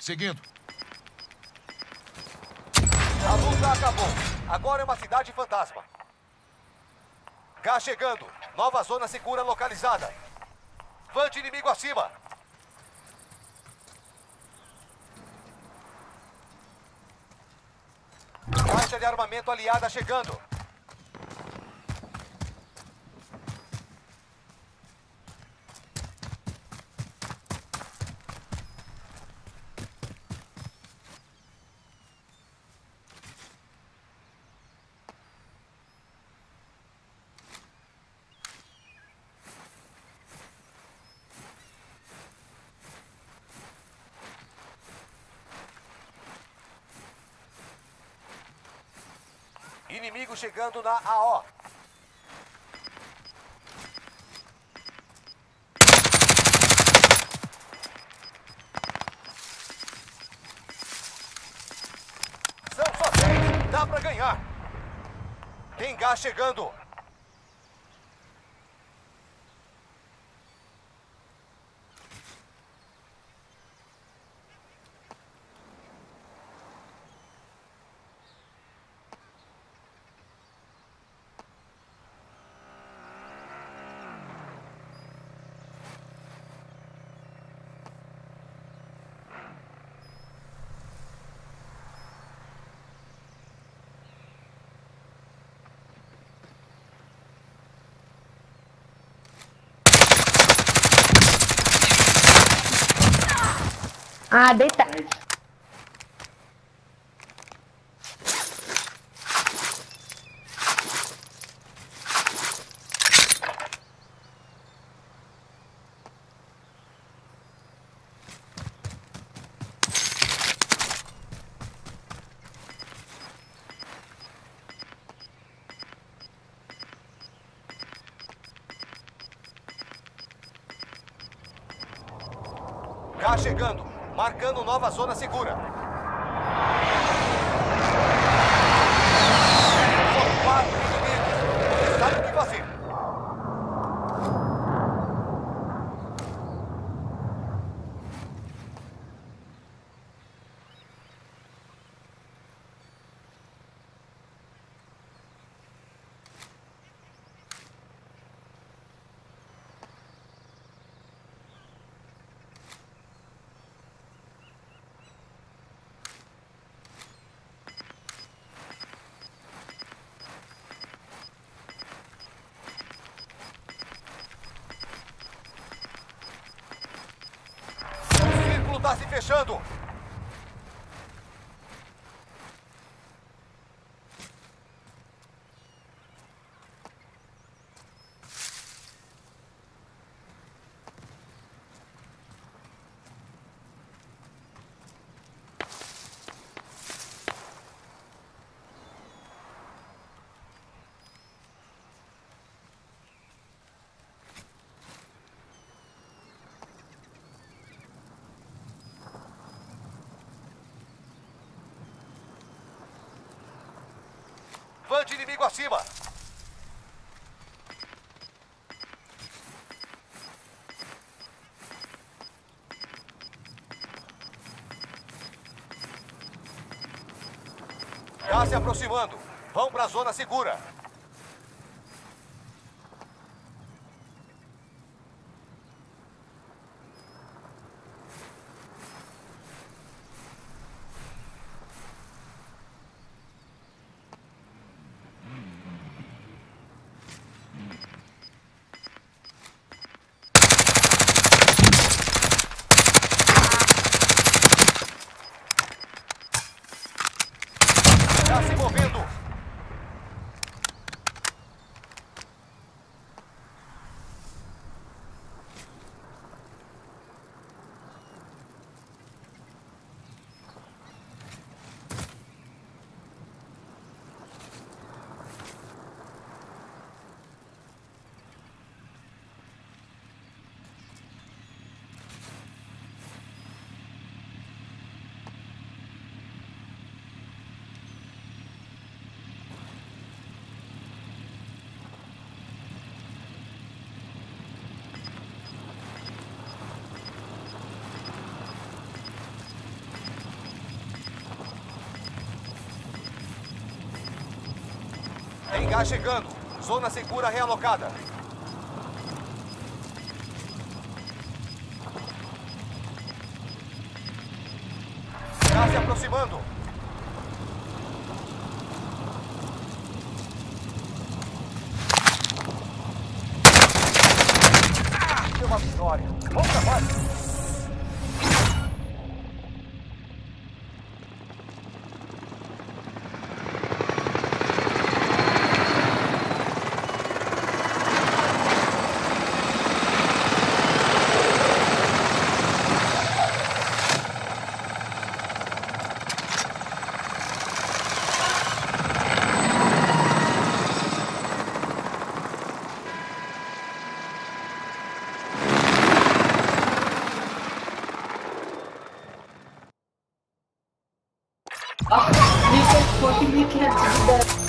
Seguindo. A luta acabou. Agora é uma cidade fantasma. Gás chegando. Nova zona segura localizada. Van de inimigo acima. Caixa de armamento aliada chegando. Inimigo chegando na AO. São só 10. Dá pra ganhar. Tem gás chegando. Ah, deita. Gás chegando. Marcando nova zona segura. São quatro fechando. De inimigo acima. Tá se aproximando. Vão para a zona segura. Tá se movendo. Gás chegando. Zona segura realocada. Gás se aproximando. Ah, Deu uma vitória. Bom trabalho. fucking you can't do that.